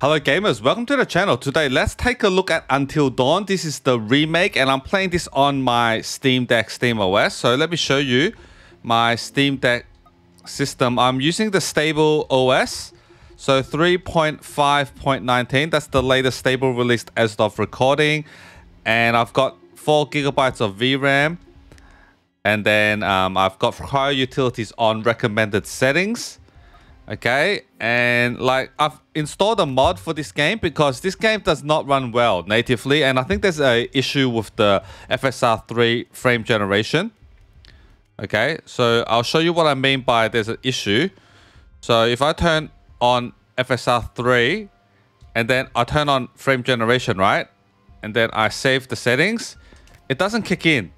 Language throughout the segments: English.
Hello gamers, welcome to the channel. Today let's take a look at Until Dawn. This is the remake and I'm playing this on my Steam Deck Steam OS. So let me show you my Steam Deck system. I'm using the stable OS. So 3.5.19, that's the latest stable released as of recording. And I've got 4 gigabytes of VRAM. And then um, I've got Cryo Utilities on recommended settings okay? And like i've installed a mod for this game because this game does not run well natively and i think there's a issue with the fsr3 frame generation. Okay? So i'll show you what i mean by there's an issue. So if i turn on fsr3 and then i turn on frame generation right? And then i save the settings it doesn't kick in.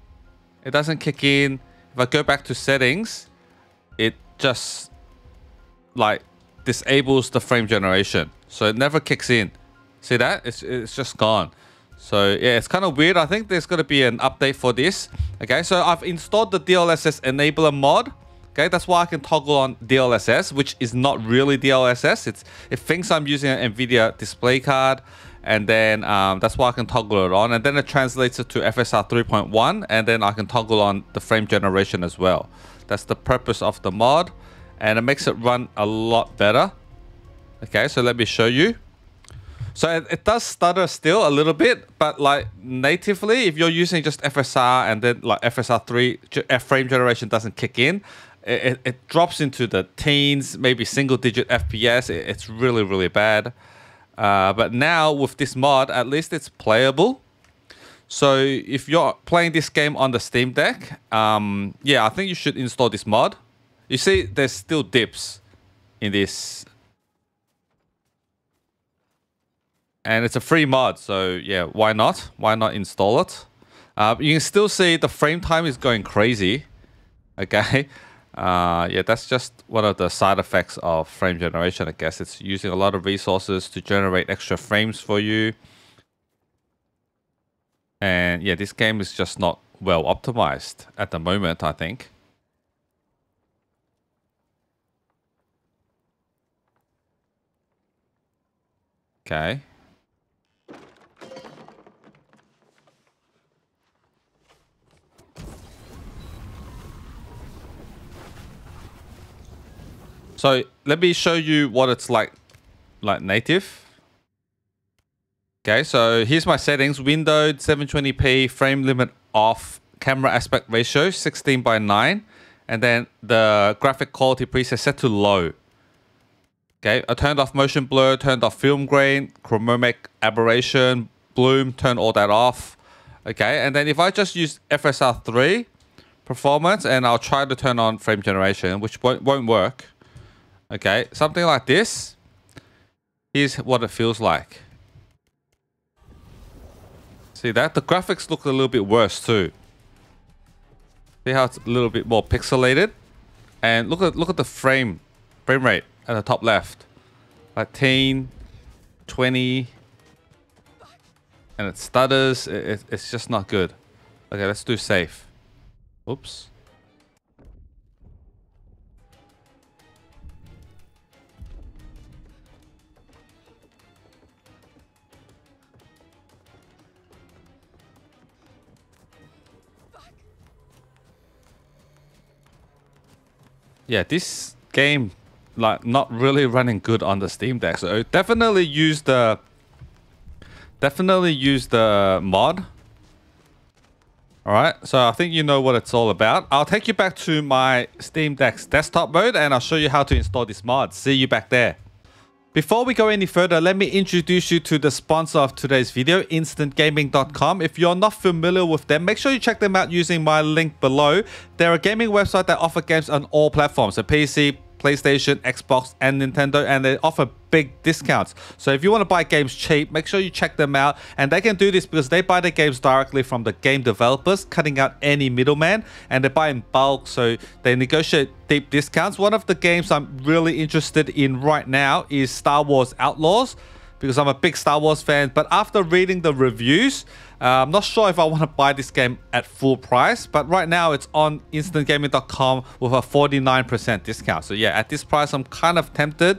It doesn't kick in. If i go back to settings it just like disables the frame generation. So it never kicks in. See that? It's, it's just gone. So yeah, it's kind of weird. I think there's going to be an update for this. Okay, so I've installed the DLSS enabler mod. Okay, that's why I can toggle on DLSS, which is not really DLSS. It's It thinks I'm using an NVIDIA display card. And then um, that's why I can toggle it on. And then it translates it to FSR 3.1. And then I can toggle on the frame generation as well. That's the purpose of the mod and it makes it run a lot better. Okay, so let me show you. So it, it, does stutter still a little bit, but like natively, if you're using just FSR and then like FSR3 F frame generation doesn't kick in, it, it, drops into the teens, maybe single digit FPS. It, it's really, really bad. Uh, but now with this mod, at least it's playable. So if you're playing this game on the Steam Deck, um, yeah, I think you should install this mod. You see, there's still dips in this. And it's a free mod, so yeah, why not? Why not install it? Uh, you can still see the frame time is going crazy. Okay. Uh, yeah, that's just one of the side effects of frame generation, I guess. It's using a lot of resources to generate extra frames for you. And yeah, this game is just not well optimized at the moment, I think. Okay. So let me show you what it's like, like native. Okay, so here's my settings. Windowed 720p, frame limit off, camera aspect ratio 16 by 9. And then the graphic quality preset set to low. Okay, I turned off motion blur, turned off film grain, chromatic aberration, bloom, turn all that off. Okay, and then if I just use FSR3 performance and I'll try to turn on frame generation, which won't, won't work. Okay, something like this. Here's what it feels like. See that? The graphics look a little bit worse too. See how it's a little bit more pixelated? And look at look at the frame frame rate at the top left. Like 10, 20, and it stutters. It, it, it's just not good. Okay, let's do safe. Oops. Yeah, this game like not really running good on the Steam Deck. So definitely use the definitely use the mod. All right, so I think you know what it's all about. I'll take you back to my Steam Deck's desktop mode and I'll show you how to install this mod. See you back there. Before we go any further, let me introduce you to the sponsor of today's video, instantgaming.com. If you're not familiar with them, make sure you check them out using my link below. They're a gaming website that offer games on all platforms, so PC, PlayStation, Xbox, and Nintendo, and they offer big discounts. So if you want to buy games cheap, make sure you check them out. And they can do this because they buy the games directly from the game developers, cutting out any middleman, and they buy in bulk, so they negotiate deep discounts. One of the games I'm really interested in right now is Star Wars Outlaws because I'm a big Star Wars fan. But after reading the reviews, uh, I'm not sure if I want to buy this game at full price. But right now it's on instantgaming.com with a 49% discount. So yeah, at this price, I'm kind of tempted.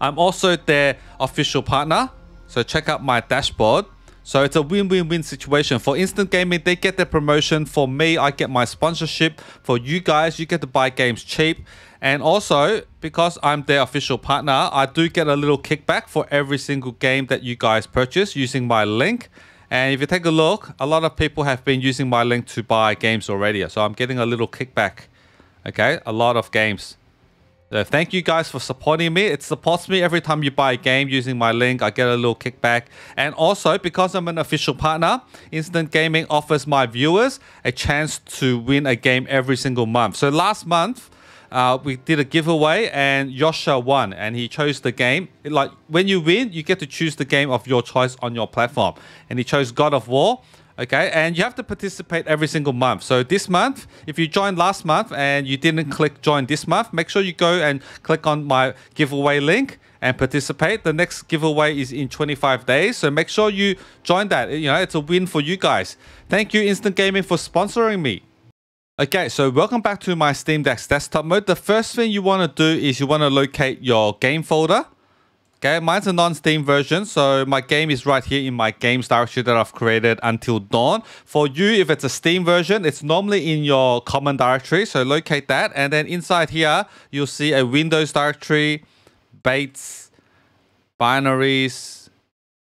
I'm also their official partner. So check out my dashboard. So it's a win-win-win situation. For Instant Gaming, they get their promotion. For me, I get my sponsorship. For you guys, you get to buy games cheap. And also, because I'm their official partner, I do get a little kickback for every single game that you guys purchase using my link. And if you take a look, a lot of people have been using my link to buy games already. So I'm getting a little kickback. Okay, a lot of games. So thank you guys for supporting me. It supports me every time you buy a game using my link. I get a little kickback. And also, because I'm an official partner, Instant Gaming offers my viewers a chance to win a game every single month. So last month, uh, we did a giveaway and Yosha won and he chose the game. Like when you win, you get to choose the game of your choice on your platform. And he chose God of War. Okay, and you have to participate every single month. So this month, if you joined last month and you didn't click join this month, make sure you go and click on my giveaway link and participate. The next giveaway is in 25 days. So make sure you join that. You know, it's a win for you guys. Thank you, Instant Gaming, for sponsoring me. Okay, so welcome back to my Steam Deck's desktop mode. The first thing you want to do is you want to locate your game folder. Okay, mine's a non-Steam version, so my game is right here in my games directory that I've created until dawn. For you, if it's a Steam version, it's normally in your common directory, so locate that. And then inside here, you'll see a Windows directory, Bates, binaries,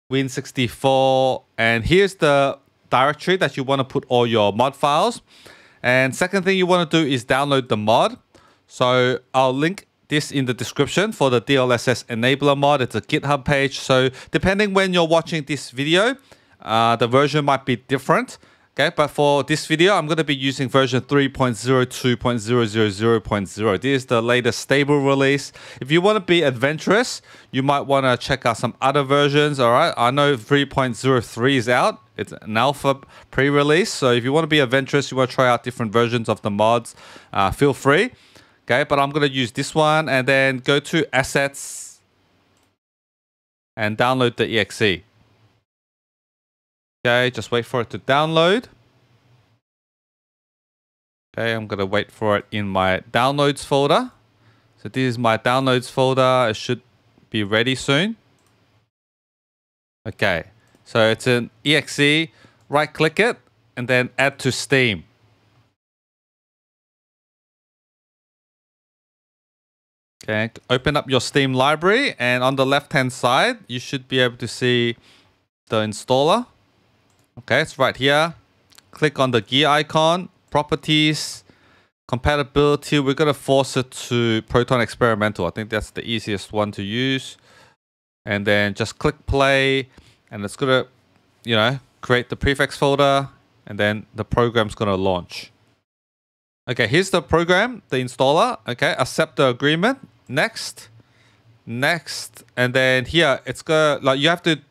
Win64, and here's the directory that you want to put all your mod files. And second thing you want to do is download the mod. So I'll link this in the description for the DLSS enabler mod. It's a GitHub page. So depending when you're watching this video, uh, the version might be different. Okay, but for this video, I'm going to be using version 3.02.000.0. This is the latest stable release. If you want to be adventurous, you might want to check out some other versions. All right, I know 3.03 is out. It's an alpha pre-release. So if you want to be adventurous, you want to try out different versions of the mods, uh, feel free. Okay, but I'm going to use this one and then go to assets and download the exe. Okay, just wait for it to download. Okay, I'm going to wait for it in my downloads folder. So this is my downloads folder. It should be ready soon. Okay, so it's an exe. Right click it and then add to Steam. Okay, open up your Steam library and on the left hand side, you should be able to see the installer. Okay, it's right here. Click on the gear icon, properties, compatibility. We're going to force it to Proton Experimental. I think that's the easiest one to use. And then just click play and it's going to, you know, create the prefix folder and then the program's going to launch. Okay, here's the program, the installer. Okay, accept the agreement. Next, next, and then here it's gonna like you have to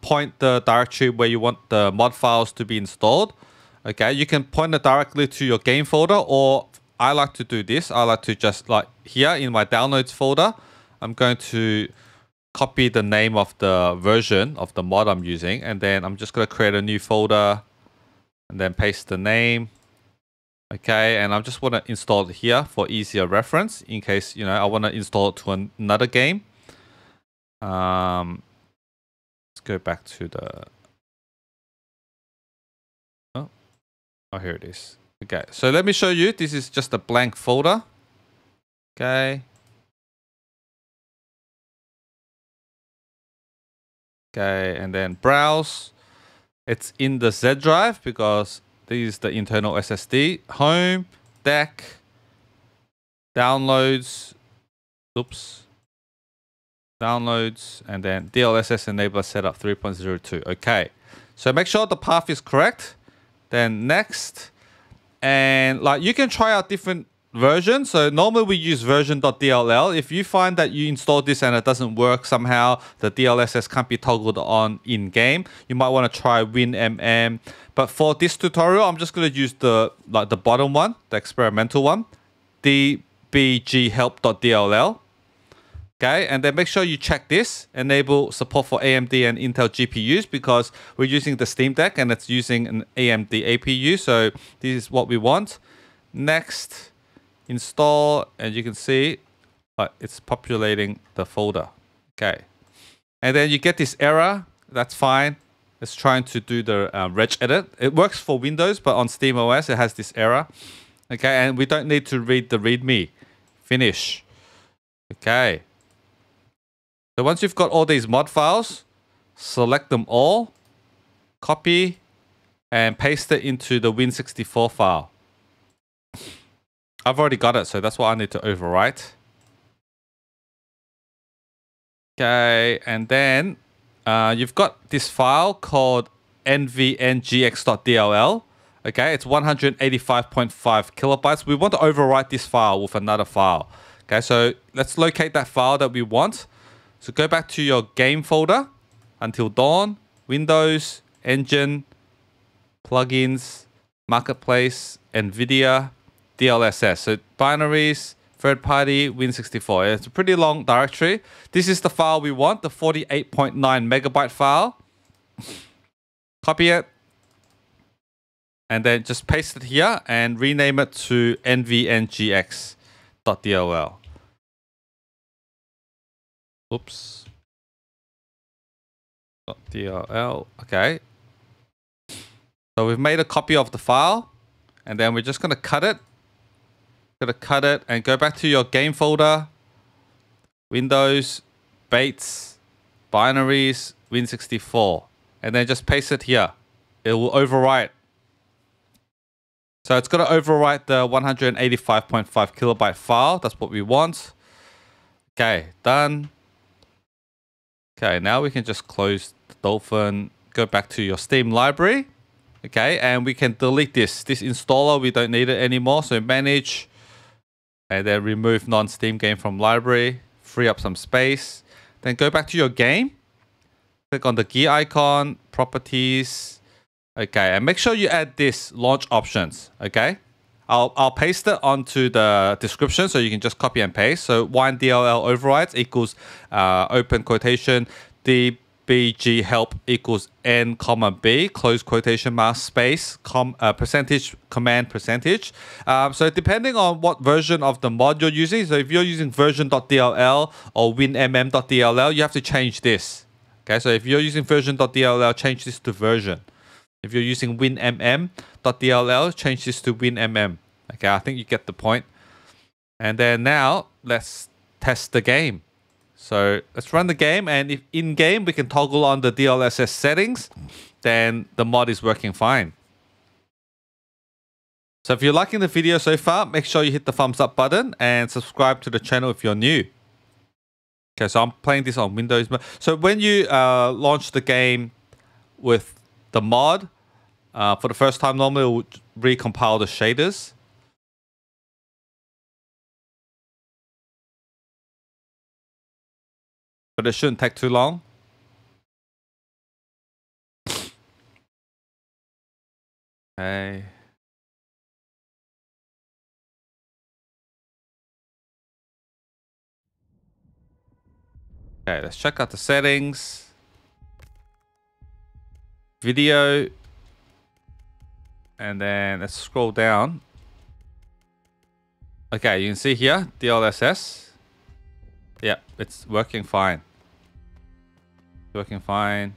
point the directory where you want the mod files to be installed. Okay, you can point it directly to your game folder, or I like to do this. I like to just like here in my downloads folder, I'm going to copy the name of the version of the mod I'm using, and then I'm just going to create a new folder and then paste the name. Okay, and I just want to install it here for easier reference in case, you know, I want to install it to an another game. Um, go back to the... Oh, oh, here it is. Okay, so let me show you. This is just a blank folder. Okay. Okay, and then browse. It's in the Z drive because this is the internal SSD. Home, deck, downloads, oops, downloads, and then DLSS enabler setup 3.02. Okay, so make sure the path is correct. Then next, and like you can try out different version. So normally we use version.dll. If you find that you installed this and it doesn't work somehow, the DLSS can't be toggled on in game, you might want to try WinMM. But for this tutorial, I'm just going to use the like the bottom one, the experimental one, dbghelp.dll. Okay, and then make sure you check this, enable support for AMD and Intel GPUs because we're using the Steam Deck and it's using an AMD APU. So this is what we want. Next, install, and you can see uh, it's populating the folder. Okay. And then you get this error. That's fine. It's trying to do the uh, reg edit. It works for Windows, but on Steam OS, it has this error. Okay, and we don't need to read the README. Finish. Okay. So once you've got all these mod files, select them all, copy, and paste it into the Win64 file. I've already got it, so that's what I need to overwrite. Okay, and then uh, you've got this file called nvngx.dll. Okay, it's 185.5 kilobytes. We want to overwrite this file with another file. Okay, so let's locate that file that we want. So go back to your game folder, Until Dawn, Windows, Engine, Plugins, Marketplace, NVIDIA, DLSS. So binaries, third party, Win64. It's a pretty long directory. This is the file we want, the 48.9 megabyte file. Copy it. And then just paste it here and rename it to nvngx.dll. Oops. .dll. Okay. So we've made a copy of the file and then we're just going to cut it. Going to cut it and go back to your game folder, Windows, Bates, binaries, Win64, and then just paste it here. It will overwrite. So it's going to overwrite the 185.5 kilobyte file. That's what we want. Okay, done. Okay, now we can just close the Dolphin, go back to your Steam library. Okay, and we can delete this. This installer, we don't need it anymore. So manage, and then remove non-Steam game from library, free up some space. Then go back to your game. Click on the gear icon, properties. Okay, and make sure you add this launch options. Okay, I'll, I'll paste it onto the description so you can just copy and paste. So wine DLL overrides equals uh, open quotation dbg help equals n comma b close quotation mark space com uh, percentage command percentage. Um, so depending on what version of the mod you're using, so if you're using version.dll or winmm.dll, you have to change this. Okay, so if you're using version.dll, change this to version. If you're using winmm.dll, change this to winmm. Okay, I think you get the point. And then now let's test the game. So let's run the game, and if in game we can toggle on the DLSS settings, then the mod is working fine. So if you're liking the video so far, make sure you hit the thumbs up button and subscribe to the channel if you're new. Okay, so I'm playing this on Windows. So when you uh, launch the game with the mod, uh, for the first time, normally it would recompile the shaders. But it shouldn't take too long. Okay. Okay, let's check out the settings. Video. And then let's scroll down. Okay, you can see here, DLSS. Yeah, it's working fine. Working fine.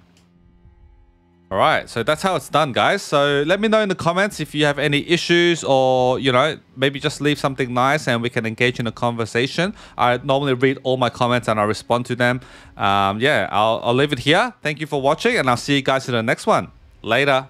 All right, so that's how it's done, guys. So let me know in the comments if you have any issues or, you know, maybe just leave something nice and we can engage in a conversation. I normally read all my comments and I respond to them. Um, yeah, I'll, I'll leave it here. Thank you for watching and I'll see you guys in the next one. Later.